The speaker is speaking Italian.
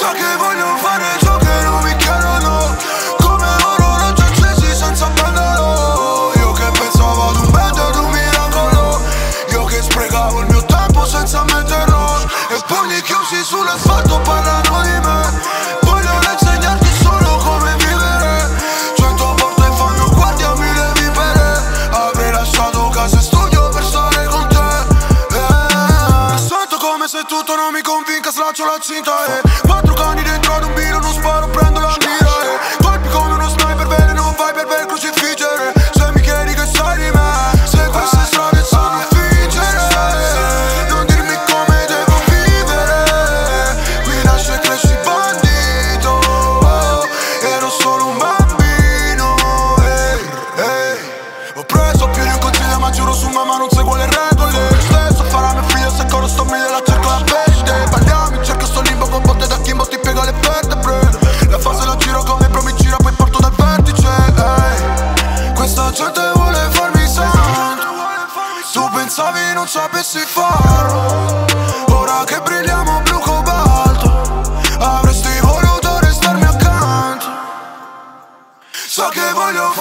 So che voglio fare ciò le chiuse sull'asfalto parlano di me Vogliono insegnarti solo come vivere cioè, Cento porte in fanno guardia a mille vivere Avrei lasciato casa e studio per stare con te eh. Sento come se tutto non mi convinca, slaccio la cinta E eh. quattro cani dentro ad un birro non sparo Tu pensavi non sapessi farlo. Ora che brilliamo blu cobalto Avresti voluto restarmi accanto. So che voglio farlo